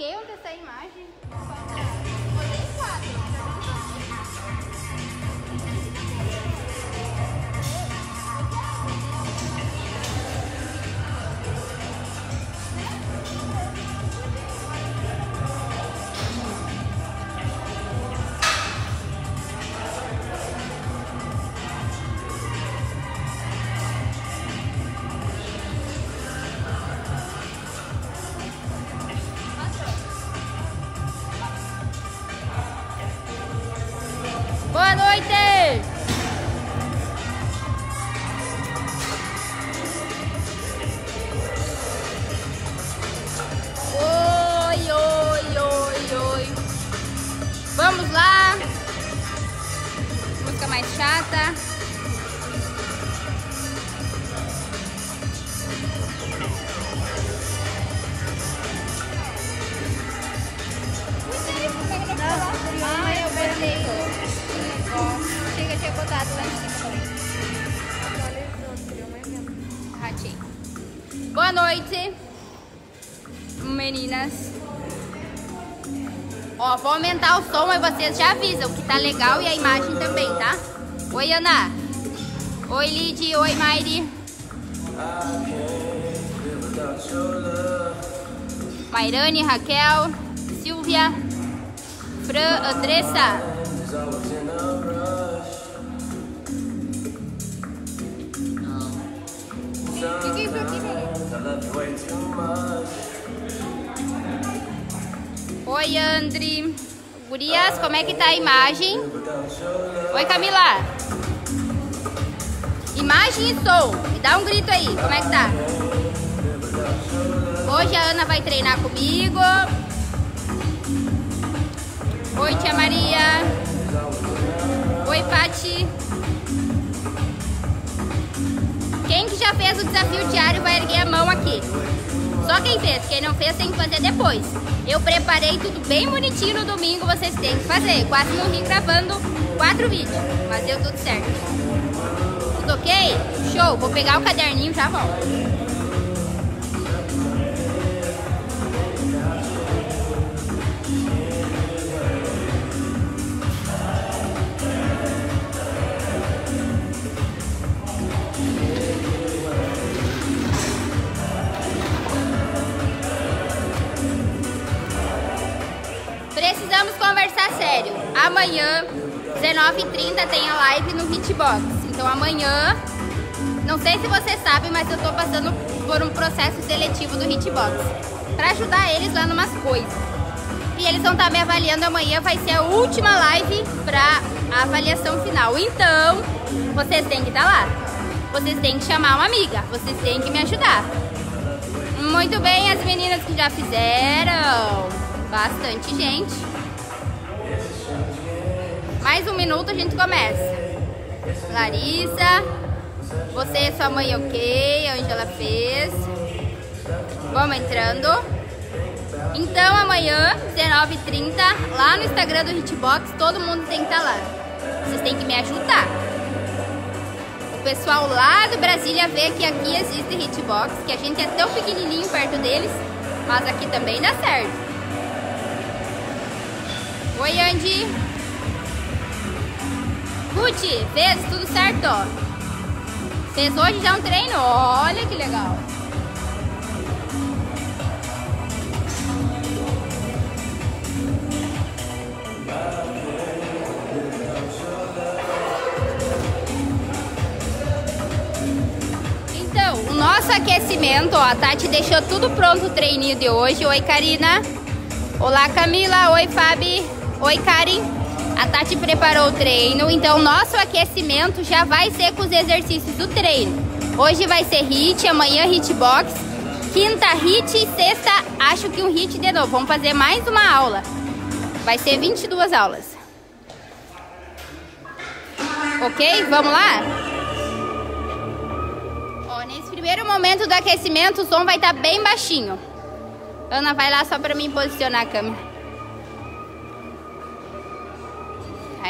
Troquei ontem essa imagem. O som e vocês já avisam que tá legal e a imagem também, tá? Oi, Ana. Oi, Lid. Oi, Mairi. Mairane, Raquel, Silvia, Fran, Andressa. Gurias, como é que tá a imagem? Oi, Camila. Imagem e som. Me dá um grito aí. Como é que tá? Hoje a Ana vai treinar comigo. Oi, tia Maria. Oi, Pati. Quem que já fez o desafio diário vai erguer a mão aqui. Só quem fez. Quem não fez tem que fazer depois. Eu preparei tudo bem bonitinho no domingo. Vocês têm que fazer. Quase morri gravando quatro vídeos. Mas deu tudo certo. Tudo ok? Show. Vou pegar o caderninho e já volto. Conversar sério. Amanhã, 19h30, tem a live no Hitbox. Então amanhã, não sei se você sabe, mas eu tô passando por um processo seletivo do Hitbox. Pra ajudar eles lá numas coisas. E eles vão estar me avaliando amanhã, vai ser a última live pra avaliação final. Então, vocês têm que estar lá. Vocês têm que chamar uma amiga. Vocês têm que me ajudar. Muito bem, as meninas que já fizeram. Bastante gente. Mais um minuto a gente começa. Larissa. Você, sua mãe, ok. A Angela fez. Vamos entrando. Então amanhã, 19h30, lá no Instagram do Hitbox, todo mundo tem que estar lá. Vocês têm que me ajudar. O pessoal lá do Brasília vê que aqui existe Hitbox, que a gente é tão pequenininho perto deles, mas aqui também dá certo. Oi, Andy. Ruth, fez tudo certo, ó. Fez hoje já um treino, olha que legal. Então, o nosso aquecimento, ó, a Tati deixou tudo pronto o treininho de hoje. Oi, Karina. Olá, Camila. Oi, Fabi. Oi, Karen. A Tati preparou o treino, então nosso aquecimento já vai ser com os exercícios do treino. Hoje vai ser HIT, amanhã hitbox, quinta HIT e sexta acho que um HIT de novo. Vamos fazer mais uma aula. Vai ser 22 aulas. Ok? Vamos lá? Ó, nesse primeiro momento do aquecimento, o som vai estar bem baixinho. Ana, vai lá só para mim posicionar a câmera.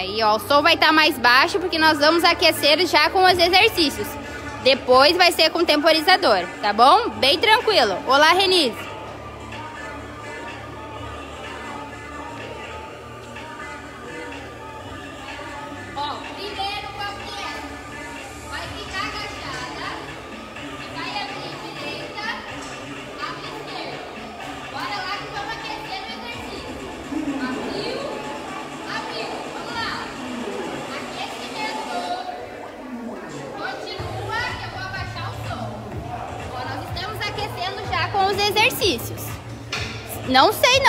Aí, ó, o som vai estar mais baixo porque nós vamos aquecer já com os exercícios. Depois vai ser com temporizador, tá bom? Bem tranquilo. Olá, Renise.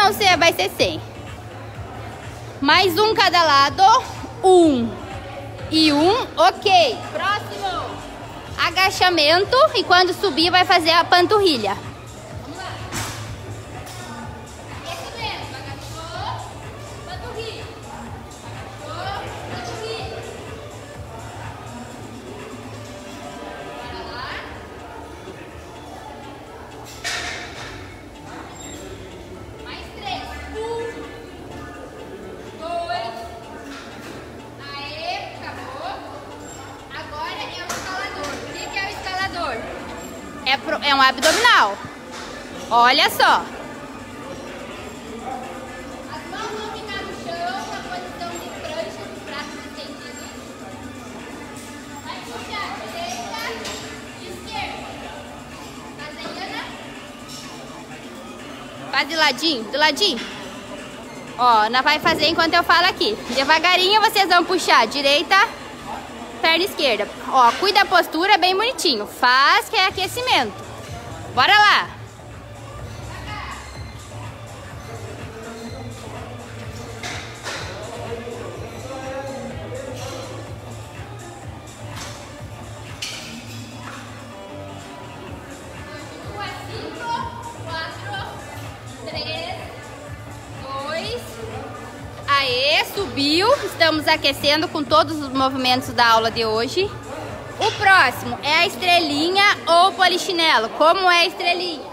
Não não se vai ser 100. Mais um cada lado. Um. E um. Ok. Próximo. Agachamento. E quando subir vai fazer a panturrilha. Puxar direita e esquerda. Fazendo. Faz de ladinho, de ladinho. Ó, Ana vai fazer enquanto eu falo aqui. Devagarinho vocês vão puxar direita perna esquerda. Ó, cuida da postura bem bonitinho. Faz que é aquecimento. Bora lá. Aê, subiu. Estamos aquecendo com todos os movimentos da aula de hoje. O próximo é a estrelinha ou polichinelo. Como é a estrelinha?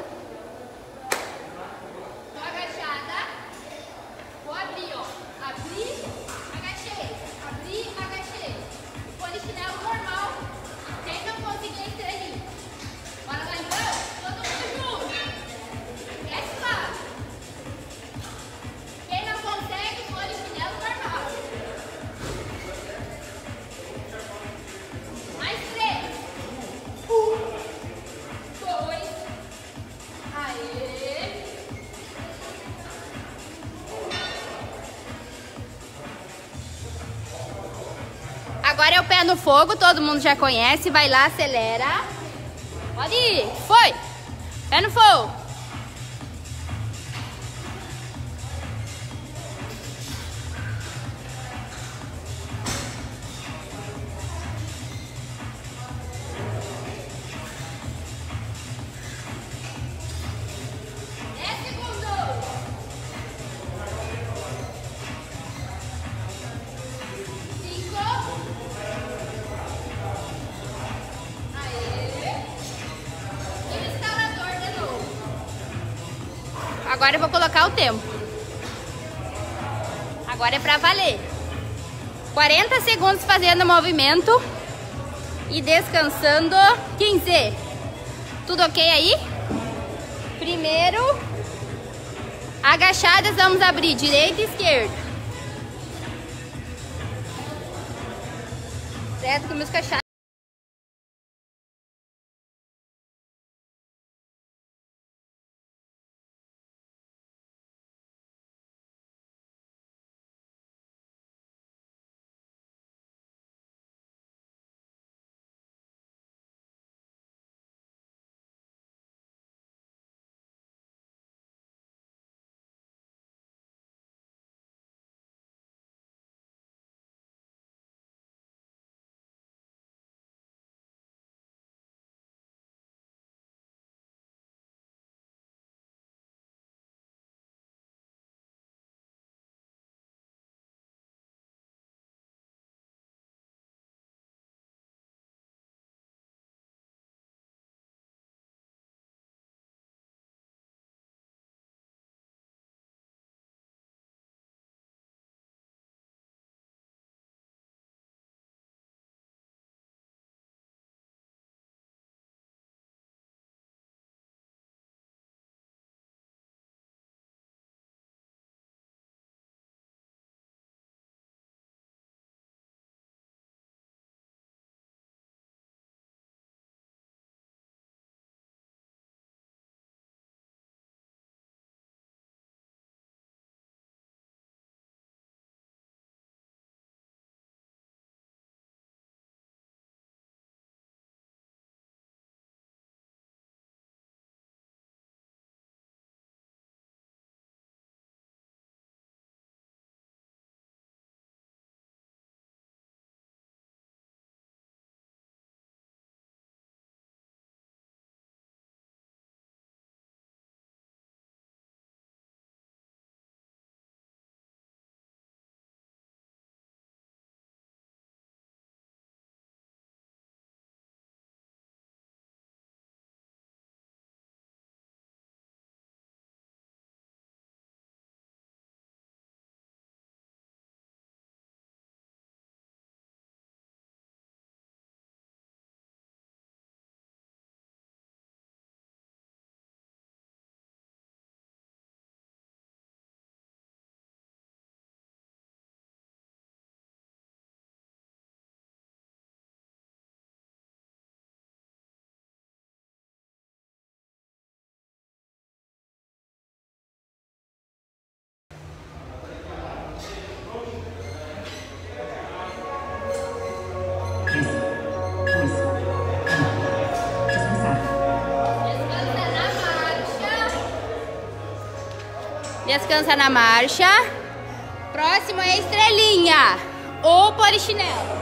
Pé no fogo, todo mundo já conhece. Vai lá, acelera. Pode ir. Foi. Pé no fogo. Agora eu vou colocar o tempo. Agora é pra valer. 40 segundos fazendo o movimento e descansando 15. Tudo ok aí? Primeiro, agachadas, vamos abrir direita e esquerda. Certo que meus cachados. Descansa na marcha. Próximo é estrelinha ou polichinelo.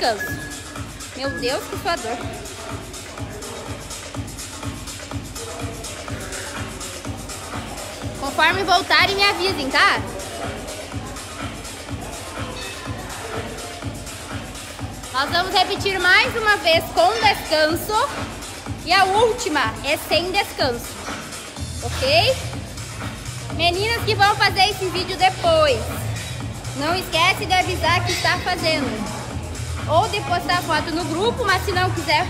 Meu Deus, que suador. Conforme voltarem, me avisem, tá? Nós vamos repetir mais uma vez com descanso. E a última é sem descanso. Ok? Meninas que vão fazer esse vídeo depois, não esquece de avisar que está fazendo. Ou de postar foto no grupo, mas se não quiser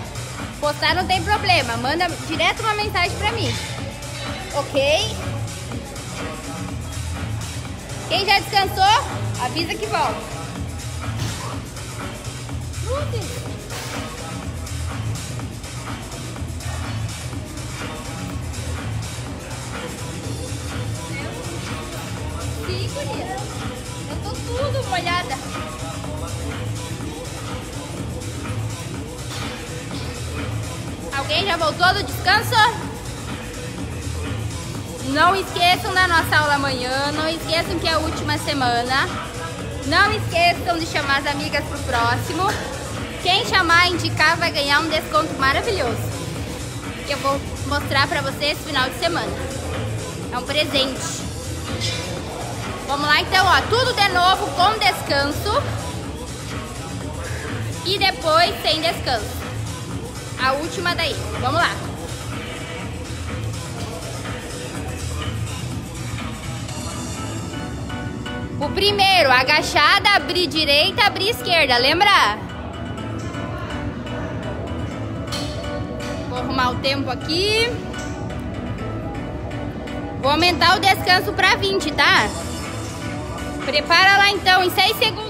postar não tem problema. Manda direto uma mensagem pra mim. Ok? Quem já descansou, avisa que volta. tudo molhada. Alguém já voltou do descanso? Não esqueçam da nossa aula amanhã, não esqueçam que é a última semana. Não esqueçam de chamar as amigas pro próximo. Quem chamar, indicar, vai ganhar um desconto maravilhoso. Que eu vou mostrar pra vocês esse final de semana. É um presente. Vamos lá então, ó. Tudo de novo com descanso. E depois sem descanso. A última daí. Vamos lá. O primeiro, agachada, abrir direita, abrir esquerda, lembra? Vou arrumar o tempo aqui. Vou aumentar o descanso para 20, tá? Prepara lá então, em 6 segundos.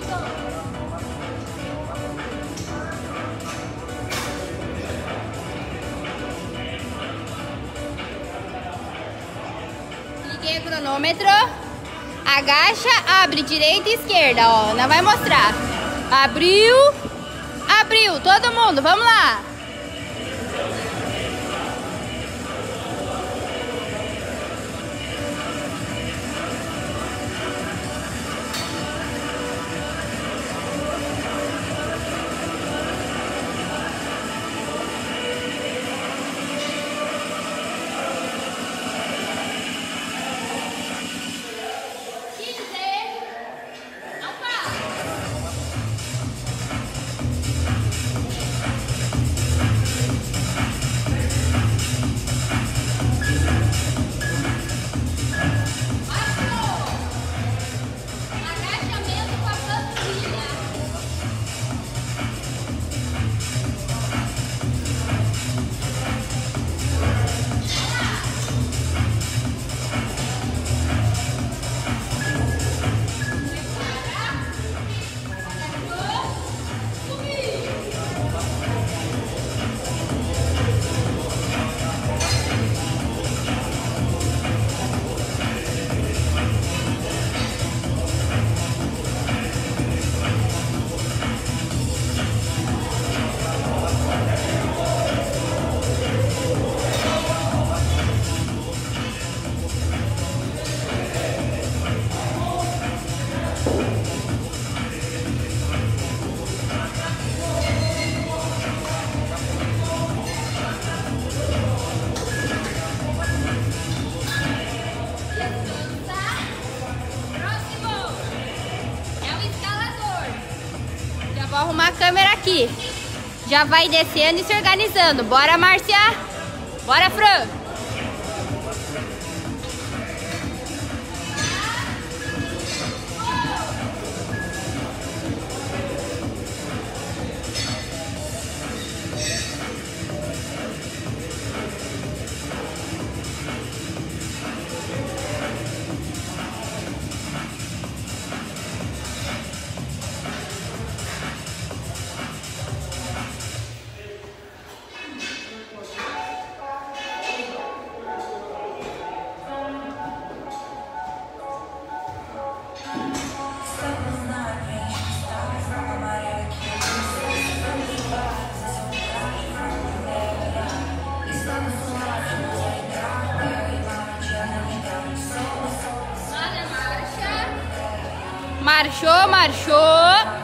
Cronômetro. Agacha, abre direita e esquerda, ó. Não vai mostrar. Abriu. Abriu. Todo mundo, vamos lá. Aqui. Já vai descendo e se organizando. Bora, Márcia? Bora, Fran? Marchou, marchou.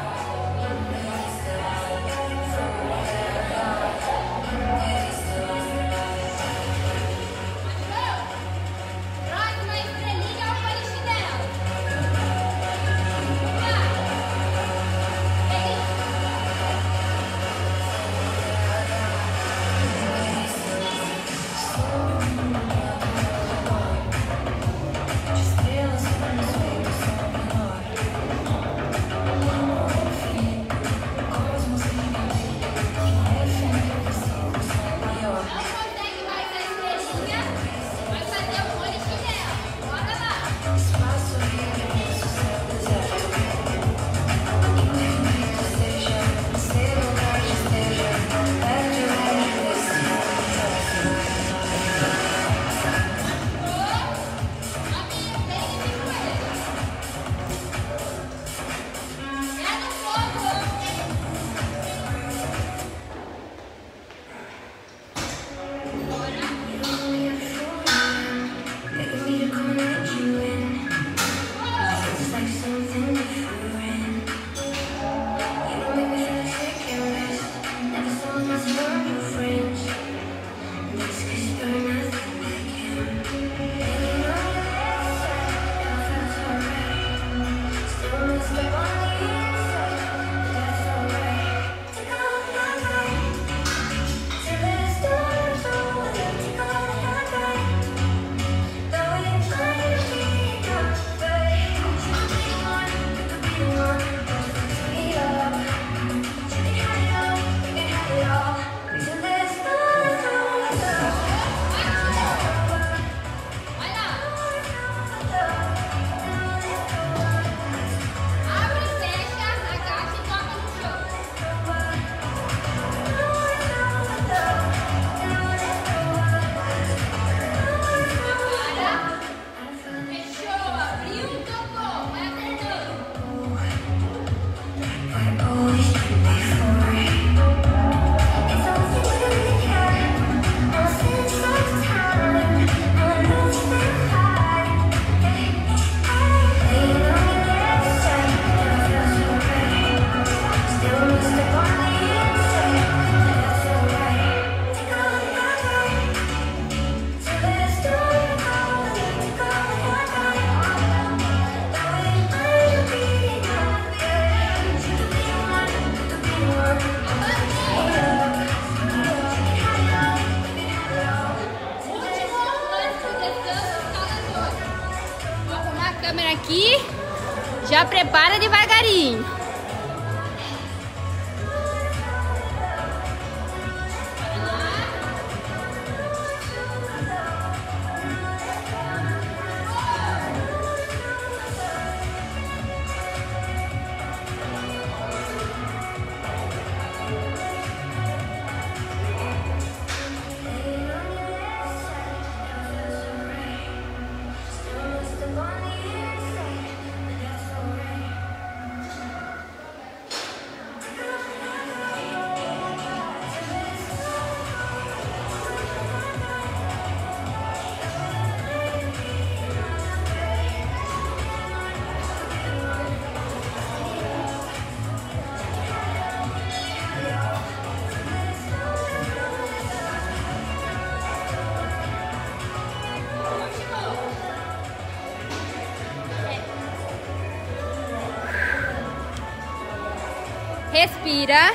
Respira.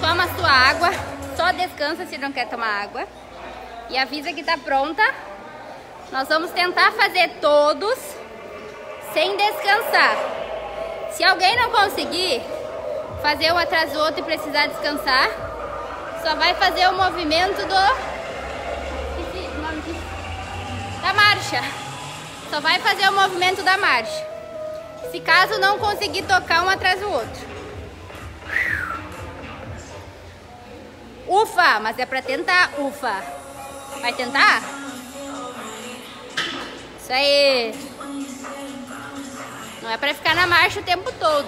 Toma sua água. Só descansa se não quer tomar água. E avisa que tá pronta. Nós vamos tentar fazer todos sem descansar. Se alguém não conseguir fazer um atrás do outro e precisar descansar, só vai fazer o movimento do da marcha. Só vai fazer o movimento da marcha. Se caso não conseguir tocar um atrás do outro. Ufa, mas é pra tentar, ufa. Vai tentar? Isso aí. Não é pra ficar na marcha o tempo todo.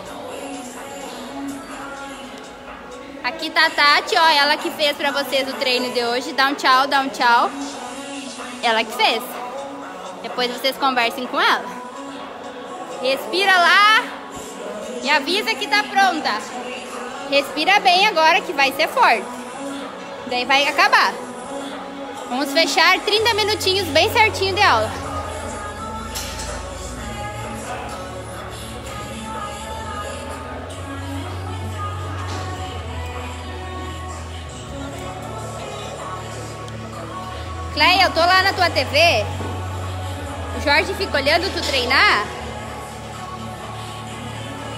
Aqui tá a Tati, ó, ela que fez pra vocês o treino de hoje. Dá um tchau, dá um tchau. Ela que fez. Depois vocês conversem com ela. Respira lá e avisa que tá pronta. Respira bem agora que vai ser forte. Daí vai acabar. Vamos fechar 30 minutinhos bem certinho de aula. Cleia, eu tô lá na tua TV. O Jorge fica olhando tu treinar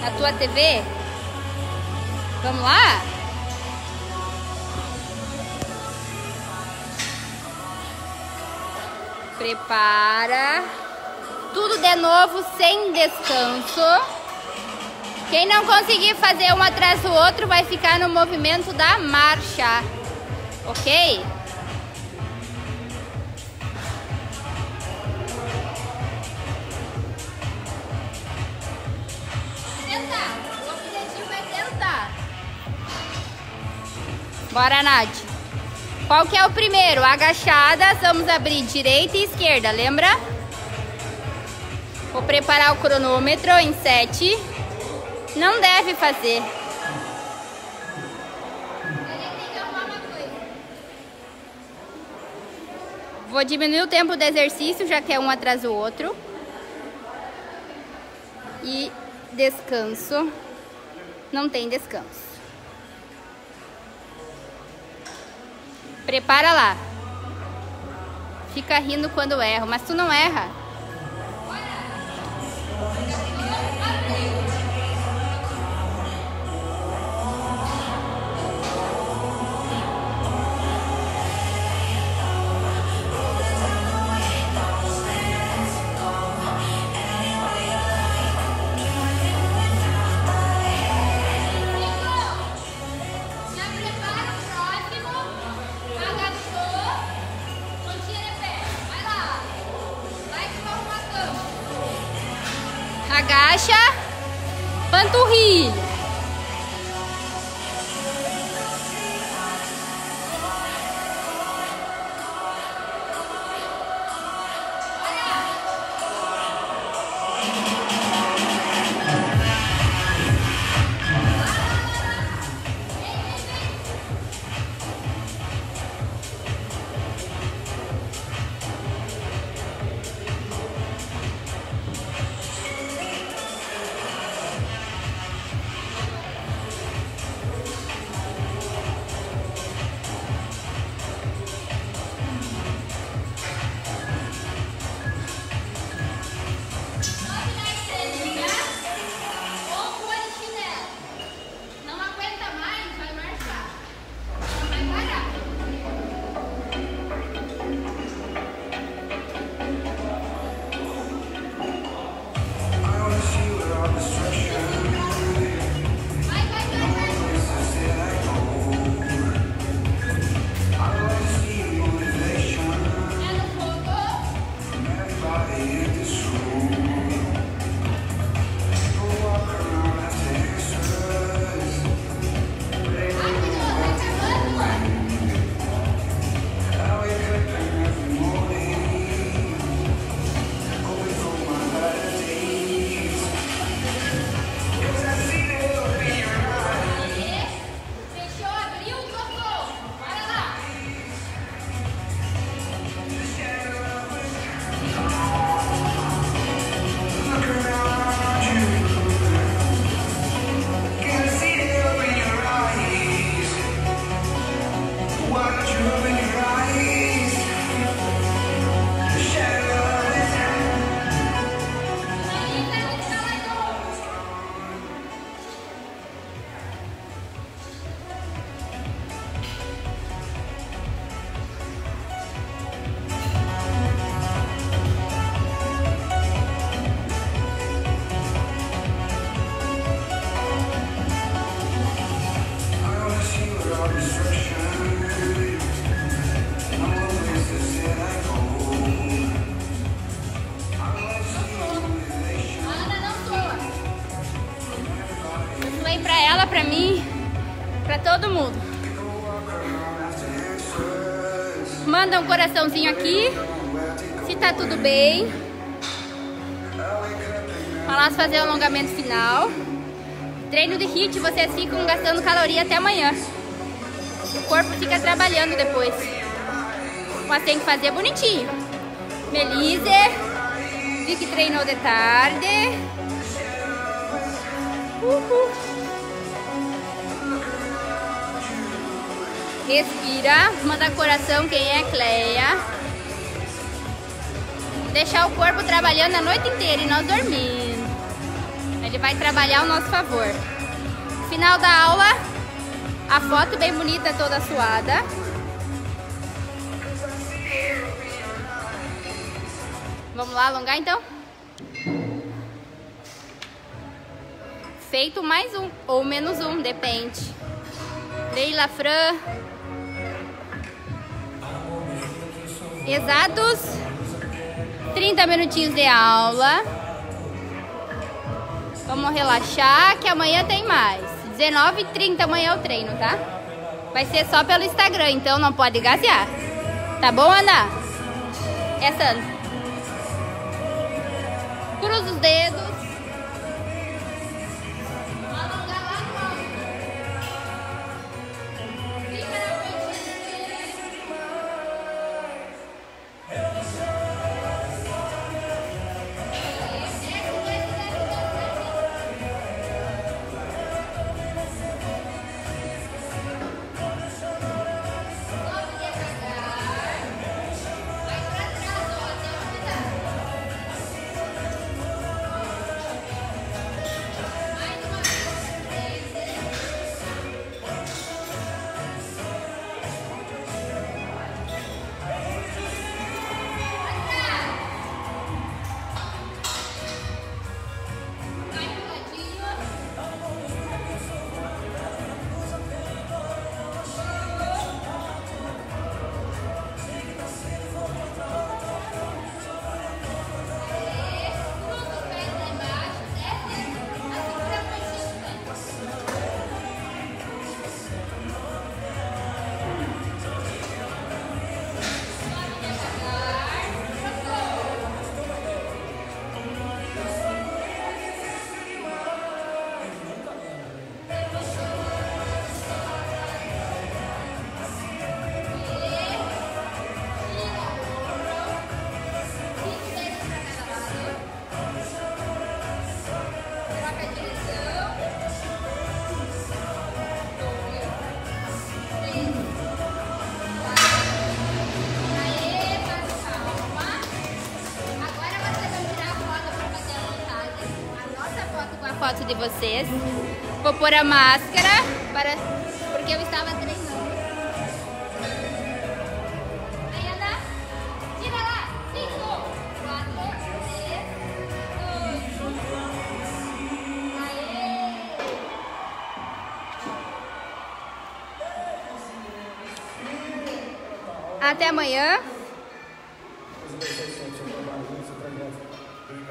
na tua TV? Vamos lá? Prepara. Tudo de novo sem descanso. Quem não conseguir fazer um atrás do outro vai ficar no movimento da marcha. Ok? Bora, Nath. Qual que é o primeiro? Agachadas, vamos abrir direita e esquerda, lembra? Vou preparar o cronômetro em 7. Não deve fazer. Vou diminuir o tempo do exercício, já que é um atrás do outro. E descanso. Não tem descanso. Prepara lá. Fica rindo quando erro, mas tu não erra. Um coraçãozinho aqui. Se tá tudo bem. Falar fazer o alongamento final. Treino de HIIT, vocês ficam gastando caloria até amanhã. O corpo fica trabalhando depois. Mas tem que fazer bonitinho. Melise, vi que treinou de tarde. Uhul. Respira, manda coração quem é Cleia. Deixar o corpo trabalhando a noite inteira e nós dormindo. Ele vai trabalhar ao nosso favor. Final da aula, a foto bem bonita, toda suada. Vamos lá alongar então? Feito mais um ou menos um, depende. Leila Fran. Exatos 30 minutinhos de aula. Vamos relaxar que amanhã tem mais. 19h30 amanhã é o treino, tá? Vai ser só pelo Instagram, então não pode gasear. Tá bom, Ana? É Sandra. Cruza os dedos. Foto de vocês. Vou pôr a máscara para porque eu estava treinando. Tira lá. Cinco, quatro, três, dois, Aê. Até amanhã.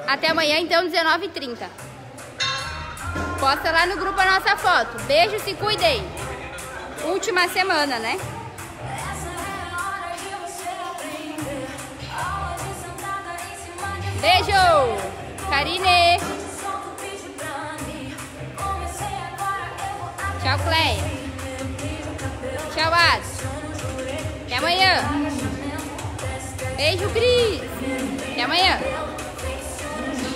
Até amanhã, então, 19h30. Posta lá no grupo a nossa foto. Beijo, se cuidem. Última semana, né? Beijo! Karine! Tchau, Cleia. Tchau, Ades. Até amanhã. Beijo, Cris. Até amanhã.